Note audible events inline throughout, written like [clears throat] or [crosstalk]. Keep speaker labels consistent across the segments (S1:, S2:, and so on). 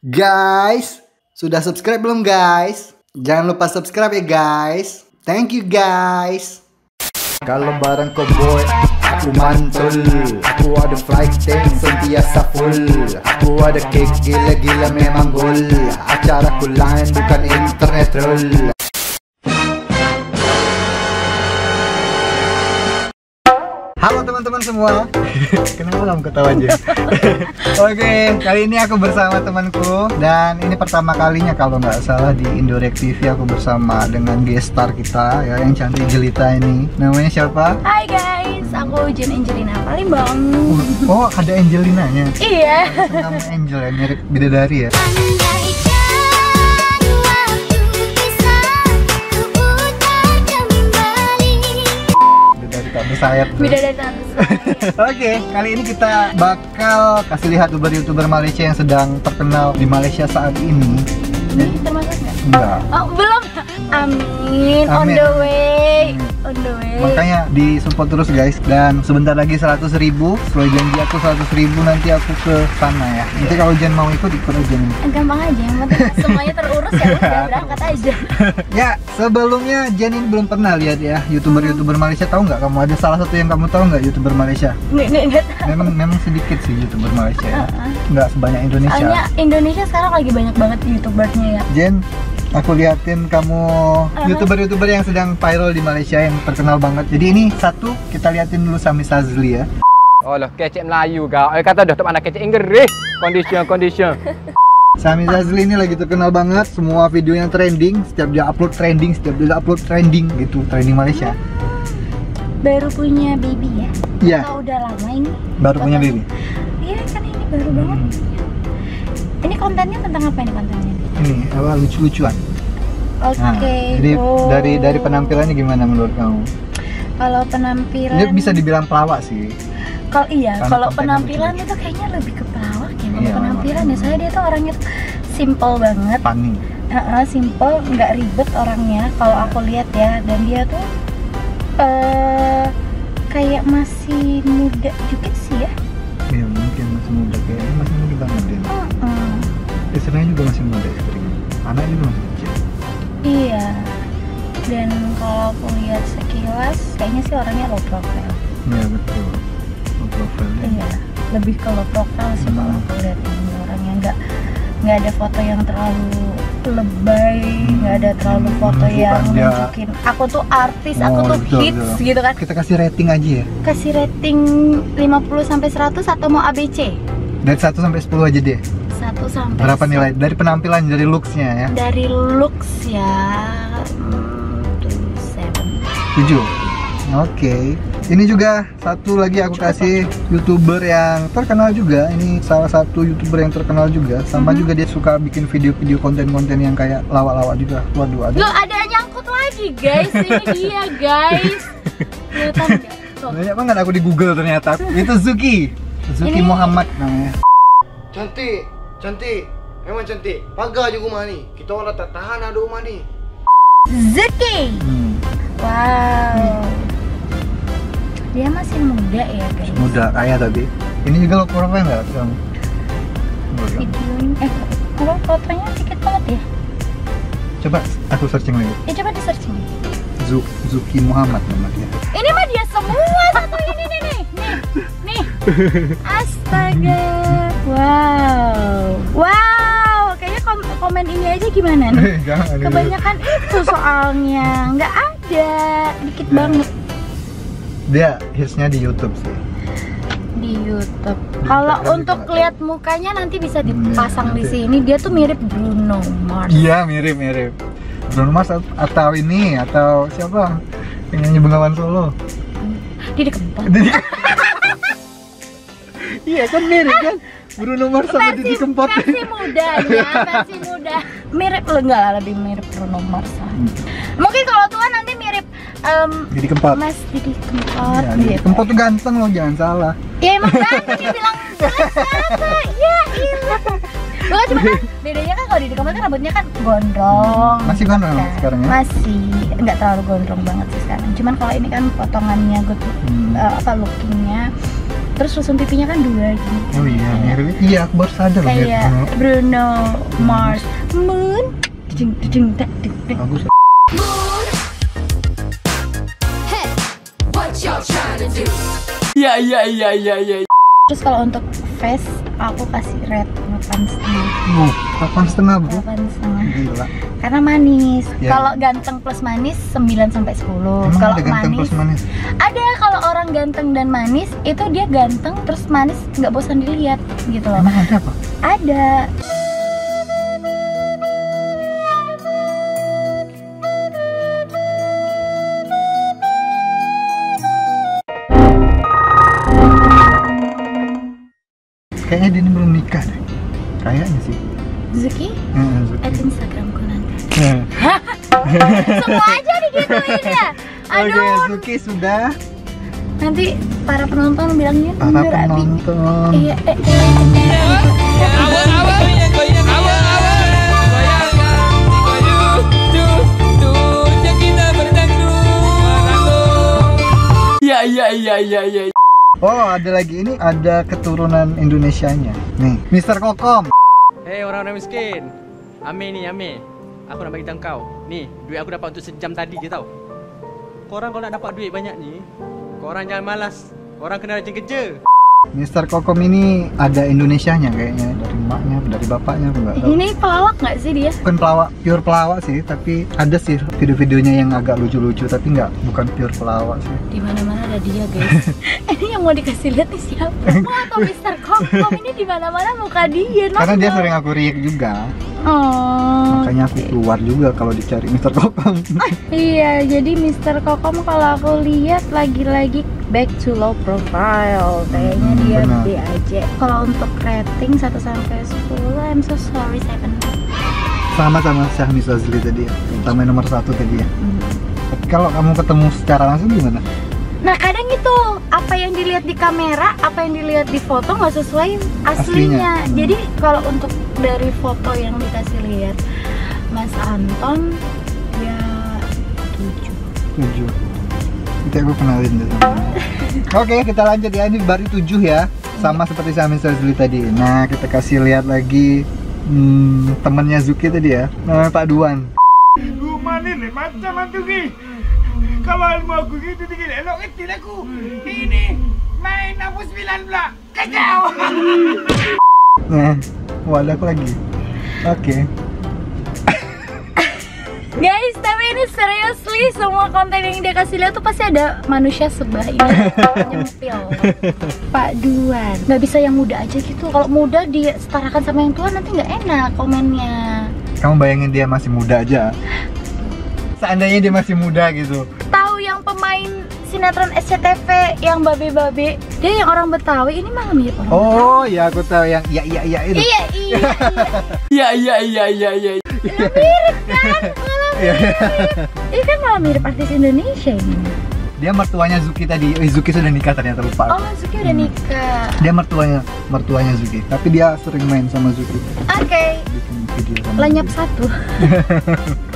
S1: Guys, sudah subscribe belum guys? Jangan lupa subscribe ya guys. Thank you guys. Kalau bareng boy, aku mantul Aku ada flight tank sentiasa full Aku ada cake gila-gila memang gol Acaraku lain bukan internet roll Halo teman-teman semua [laughs] Kenapa kamu ketawa aja? [laughs] Oke, kali ini aku bersama temanku Dan ini pertama kalinya kalau nggak salah di Indoreact TV Aku bersama dengan guest star kita ya Yang cantik jelita ini Namanya siapa?
S2: Hai guys, aku Jen Angelina Palembang.
S1: Oh, ada Angelinanya
S2: Iya.
S1: Kamu Angel ya, mirip bidadari ya
S3: Andaikan
S1: Bidadari tak bersayap tuh.
S2: Beda dari tante
S1: Oke, kali ini kita bakal kasih lihat youtuber-youtuber Malaysia yang sedang terkenal di Malaysia saat ini.
S2: Ini termasuk nggak?
S1: Enggak.
S2: Oh belum. Amin. On
S1: Amin.
S2: the way. On the way.
S1: Makanya disupport terus guys. Dan sebentar lagi 100 ribu. Sesuai janji aku 100 ribu nanti aku ke sana ya. Nanti kalau Jen mau ikut ikut aja nih.
S2: Gampang aja, yang penting [laughs] semuanya terurus ya udah [laughs] berangkat aja. [laughs]
S1: ya sebelumnya Jen ini belum pernah lihat ya youtuber-youtuber Malaysia. Tahu nggak kamu? Ada salah satu yang kamu tahu nggak youtuber Malaysia?
S2: Nggak nggak
S1: memang memang sedikit sih youtuber Malaysia ya. Nggak sebanyak Indonesia.
S2: Soalnya Indonesia sekarang lagi banyak banget youtubernya ya.
S1: Jen, aku liatin kamu youtuber-youtuber yang sedang viral di Malaysia yang terkenal banget. Jadi ini satu kita liatin dulu Sami Sazli ya.
S4: Oh lah, kecek Melayu kau. Eh kata dah tak mana kecek Inggeris. Condition, condition.
S1: Sami Sazli ini lagi terkenal banget. Semua video yang trending, setiap dia upload trending, setiap dia upload trending gitu, trending Malaysia.
S2: Baru punya baby ya?
S1: Iya,
S2: Atau udah lama ini?
S1: baru punya baby.
S2: Iya kan ini baru banget. Ini kontennya tentang apa ini kontennya?
S1: Ini apa lucu-lucuan.
S2: Oke.
S1: Nah, jadi
S2: oh.
S1: dari dari penampilannya gimana menurut kamu?
S2: Kalau penampilan
S1: Ini bisa dibilang pelawak sih.
S2: Kalau iya, kalau penampilan
S1: lucu-lucu.
S2: itu kayaknya lebih ke pelawak ya. Kalau
S1: Iya,
S2: penampilan ya saya dia tuh orangnya simple banget.
S1: Funny.
S2: Heeh, simple, nggak ribet orangnya. Kalau aku lihat ya, dan dia tuh eh kayak masih muda juga sih ya.
S1: Ya mungkin masih muda kayaknya masih muda banget dia.
S2: Heeh.
S1: Istrinya juga masih muda istrinya. Anaknya juga masih kecil.
S2: Iya. Dan kalau aku lihat sekilas, kayaknya sih orangnya low profile.
S1: Iya betul. Low profile ya.
S2: Iya, lebih ke low profile sih kalau
S1: Hmm.
S2: aku lihat ini orangnya nggak nggak ada foto yang terlalu lebay, nggak ada terlalu
S1: Hmm,
S2: foto yang
S1: menunjukkan dia-
S2: nunjukin aku tuh artis, aku
S1: Oh,
S2: tuh
S1: betul,
S2: hits
S1: betul.
S2: gitu kan.
S1: Kita kasih rating aja ya.
S2: Kasih rating 50 sampai 100 atau mau ABC?
S1: Dari 1 sampai 10 aja deh.
S2: 1 sampai
S1: Berapa
S2: 10.
S1: nilai? Dari penampilan, dari looks-nya ya.
S2: Dari looks ya hmm.
S1: 7. Oke. Ini juga satu lagi aku
S2: Cukup,
S1: kasih YouTuber yang terkenal juga. Ini salah satu YouTuber yang terkenal juga. Sama
S2: Mhm.
S1: juga dia suka bikin video-video konten-konten yang kayak lawak-lawak juga. Waduh, ada.
S2: Loh ada nyangkut lagi guys, ini [laughs] dia guys.
S1: Banyak banget aku di Google ternyata. Itu Zuki. Zuki
S2: Ini-
S1: Muhammad namanya.
S5: Cantik, cantik. Memang cantik. Pagar je rumah ni. Kita orang tak tahan ada rumah ni.
S2: Zuki.
S1: Hmm.
S2: Wow. Dia masih muda ya guys.
S1: Muda, kaya tapi. Ini juga lo profile nggak kamu?
S2: Videonya eh apa fotonya dikit banget ya?
S1: Coba aku searching lagi.
S2: Ya coba di searching.
S1: Zuk, Zuki Muhammad nama dia.
S2: Ini mah dia semua satu ini nih nih. Nih. Nih. [laughs] Astaga. Wow. Wow. Kayaknya kom- komen ini aja gimana nih? [laughs]
S1: Jangan.
S2: Kebanyakan itu soalnya nggak ada, dikit
S1: Ya.
S2: banget
S1: Dia hitsnya di YouTube sih.
S2: di YouTube. Kalau untuk lihat mukanya nanti bisa dipasang di sini. Dia tuh mirip Bruno Mars.
S1: Iya mirip mirip. Bruno Mars at- atau ini atau siapa? Yang nyanyi Bengawan Solo.
S2: Dia dikempot. [laughs]
S1: iya kan mirip kan? [laughs] Bruno Mars sama Didi Kempot.
S2: versi mudanya, versi muda. Mirip lo enggak lah lebih mirip Bruno Mars lah.
S1: Hmm.
S2: Mungkin kalau tua nanti mirip em,
S1: Didi Kempot.
S2: Mas Didi Kempot.
S1: Iya, Didi
S2: gitu.
S1: Kempot tuh ganteng loh, jangan salah.
S2: Ya emang ganteng dia bilang "Jelas siapa? Ya iya. Bukan cuma kan bedanya kan kalau Didi Kempot kan rambutnya kan gondrong.
S1: Masih gondrong
S2: Kan.
S1: sekarang ya?
S2: Masih nggak terlalu gondrong banget sih sekarang. Cuman kalau ini kan potongannya
S1: Hmm.
S2: eh, apa lookingnya terus rusung pipinya kan dua gini
S1: Oh iya, mirip. Iya, aku baru sadar loh.
S2: kayak
S1: mirip.
S2: Bruno Mars Moon Ding, ding, ding, ding, ding.
S1: Bagus.
S4: Iya iya iya iya iya.
S2: terus kalau untuk face aku kasih red delapan setengah
S1: Uh, delapan setengah bro.
S2: delapan setengah
S1: Gila.
S2: karena manis
S1: Ya.
S2: kalau ganteng plus manis 9 sampai 10
S1: Emang
S2: kalau manis
S1: plus manis?
S2: ada kalau orang ganteng dan manis itu dia ganteng terus manis nggak bosan dilihat gitu loh
S1: Emang ada apa?
S2: ada
S1: Oke,
S2: aduh
S1: Zuki sudah.
S2: nanti para penonton bilangnya
S1: Para penonton.
S2: iya eh.
S4: Iya iya iya iya iya.
S1: Oh, ada lagi ini ada keturunan Indonesianya. Nih, Mr. Kokom.
S6: Hei orang-orang miskin Ame ni Ame Aku nak bagi tahu kau Ni duit aku dapat untuk sejam tadi je tau Korang kalau nak dapat duit banyak ni Korang jangan malas Korang kena rajin kerja
S1: Mr. Kokom ini ada Indonesianya kayaknya dari emaknya, dari bapaknya aku nggak tahu.
S2: ini pelawak nggak sih dia
S1: Bukan pelawak, pure pelawak sih, tapi ada sih video-videonya yang agak lucu-lucu, tapi nggak bukan pure pelawak sih.
S2: di mana mana ada dia guys [laughs] [laughs] ini yang mau dikasih lihat nih siapa [laughs] Mau atau Mister Kokom ini di mana mana muka dia
S1: Karena dia sering aku react juga,
S2: oh
S1: makanya aku keluar juga kalau dicari Mr. Kokom.
S2: iya jadi Mister Kokom kalau aku lihat lagi-lagi back to low profile kayaknya
S1: Hmm,
S2: dia. B aja kalau untuk rating 1 sampai 10 I'm so sorry 7
S1: Sama sama Syahmi Sazli tadi ya, utama nomor satu tadi ya.
S2: Hmm.
S1: Tapi kalau kamu ketemu secara langsung gimana?
S2: Nah kadang itu apa yang dilihat di kamera, apa yang dilihat di foto nggak sesuai aslinya.
S1: Aslinya. Hmm.
S2: Jadi kalau untuk dari foto yang dikasih lihat Mas Anton ya tujuh.
S1: Tujuh. Nanti aku kenalin deh sama Oke, kita lanjut ya. Ini baru tujuh ya. Sama seperti Syahmi Sazli tadi. Nah, kita kasih lihat lagi hmm, temannya Zuki tadi ya. Namanya Pak Duan.
S7: Ni macam hantu ilmu aku gitu tinggi elok kecil aku. Ini main nombor sembilan pula. Kacau.
S1: Nah, wah ada aku lagi. Oke.
S2: Guys, tapi ini seriously semua konten yang dia kasih lihat tuh pasti ada manusia sebah ini nyempil. Pak Duan, nggak bisa yang muda aja gitu. Kalau muda disetarakan sama yang tua nanti nggak enak komennya.
S1: Kamu bayangin dia masih muda aja. Seandainya dia masih muda gitu.
S2: tahu yang pemain sinetron SCTV yang babe-babe dia yang orang Betawi ini malah mirip orang
S1: Oh, ya aku tahu yang iya iya iya itu.
S2: Iya iya
S4: Iya iya iya iya iya.
S2: iya mirip kan malah
S1: Iya.
S2: ini kan malah mirip artis Indonesia ini
S1: Dia mertuanya Zuki tadi. Eh, Zuki sudah nikah ternyata lupa.
S2: oh Zuki udah nikah
S1: Dia mertuanya mertuanya Zuki. Tapi dia sering main sama Zuki.
S2: oke
S1: Bikin video sama
S2: lenyap
S1: Zuki.
S2: satu [laughs]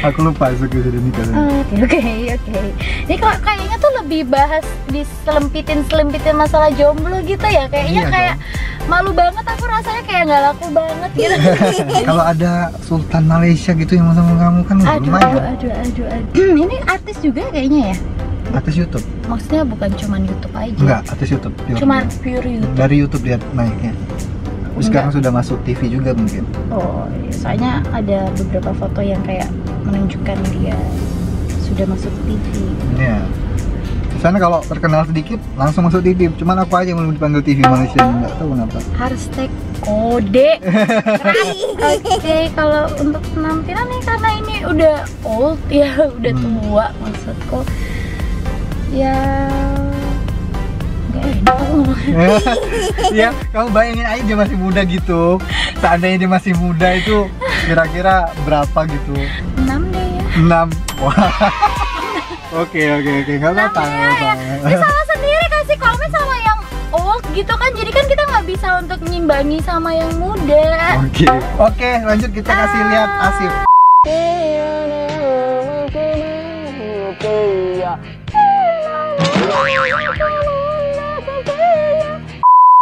S1: Aku lupa Zuki sudah nikah.
S2: oke oke oke ini kok kayaknya tuh lebih bahas diselempitin selempitin masalah jomblo gitu ya kayaknya
S1: Iya,
S2: kayak malu banget aku rasanya kayak nggak laku banget gitu [laughs]
S1: Kalau ada Sultan Malaysia gitu yang sama kamu kan
S2: aduh
S1: lumayan.
S2: aduh aduh aduh aduh [clears throat] ini artis juga kayaknya ya
S1: Atas YouTube.
S2: maksudnya bukan cuman YouTube aja
S1: Enggak, atas YouTube. pure.
S2: cuma pure YouTube
S1: dari YouTube lihat naiknya. Terus sekarang sudah masuk TV juga mungkin.
S2: oh iya. soalnya ada beberapa foto yang kayak menunjukkan dia sudah masuk TV
S1: Iya. Sana kalau terkenal sedikit langsung masuk TV. Cuman aku aja yang belum dipanggil TV Malaysia nggak tahu kenapa.
S2: hashtag kode oke kalau untuk penampilan nih karena ini udah old ya udah
S1: Hmm.
S2: tua maksudku ya
S1: ya, kamu bayangin aja dia masih muda gitu. Seandainya dia masih muda itu kira-kira berapa gitu?
S2: 6 deh ya
S1: 6 Wah. Oke oke oke nggak apa-apa.
S2: Ya, ya salah sendiri kasih komen sama yang old gitu kan jadi kan kita nggak bisa untuk nyimbangi sama yang muda
S1: Oke oke lanjut kita kasih lihat Asif.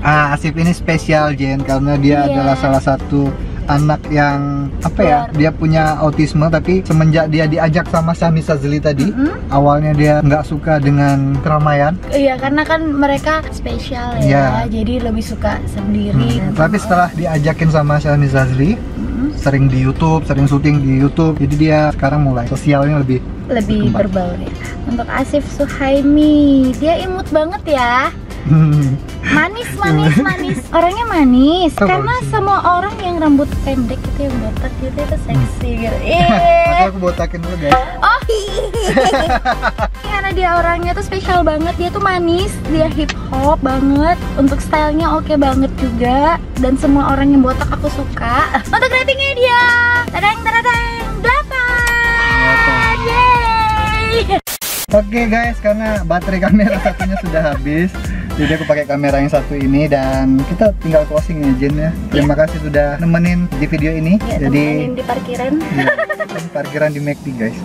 S1: Ah, Asif ini spesial Jen karena dia
S2: Iya.
S1: adalah salah satu anak yang apa ya? Dia punya autisme tapi semenjak dia diajak sama Syahmi Sazli tadi,
S2: Mm-mm.
S1: awalnya dia nggak suka dengan keramaian.
S2: Iya karena kan mereka spesial ya,
S1: Iya.
S2: jadi lebih suka sendiri.
S1: Hmm, Tapi setelah diajakin sama Syahmi Sazli,
S2: Mm-mm.
S1: sering di YouTube, sering syuting di YouTube, jadi dia sekarang mulai sosialnya lebih
S2: lebih berbaur ya. Untuk Asif Suhaimi, dia imut banget ya. Manis, manis, manis. Orangnya manis.
S1: Oh,
S2: Karena
S1: bagus.
S2: semua orang yang rambut pendek itu yang botak gitu itu seksi gitu.
S1: Oke,
S2: Eh.
S1: aku botakin dulu guys.
S2: Oh. Karena dia orangnya tuh spesial banget. Dia tuh manis, dia hip hop banget. Untuk stylenya oke banget juga. Dan semua orang yang botak aku suka. Untuk ratingnya dia, tadang tadang, 8 Yeay.
S1: Oke guys, karena baterai kamera satunya sudah habis, jadi aku pakai kamera yang satu ini dan kita tinggal closing ya Jen ya. Terima kasih sudah nemenin di video ini.
S2: Ya,
S1: jadi
S2: di parkiran.
S1: Iya, di parkiran di McD guys.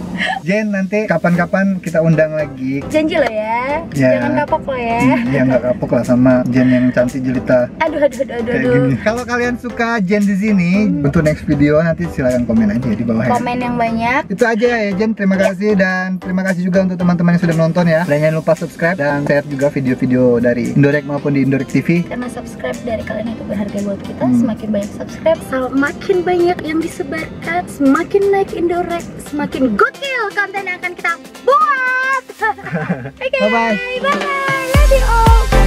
S1: Jen nanti kapan-kapan kita undang lagi.
S2: Janji lo ya.
S1: Ya.
S2: Jangan kapok lo ya.
S1: Ya nggak kapok lah sama Jen yang cantik jelita
S2: Aduh aduh aduh aduh. aduh.
S1: Kalau kalian suka Jen di sini, untuk next video nanti silahkan komen aja di bawah ya.
S2: Komen yang banyak.
S1: Itu aja ya Jen, terima kasih dan terima kasih juga untuk teman-teman yang sudah menonton ya. Dan jangan lupa subscribe dan share juga video-video dari Indorek maupun di Indorek TV.
S2: Karena subscribe dari kalian itu berharga buat kita.
S1: Hmm.
S2: Semakin banyak subscribe, semakin banyak yang disebarkan, semakin naik Indorek, semakin gokil konten yang akan kita buat. [laughs] [laughs] Oke,
S1: Bye-bye.
S2: bye. Love you all.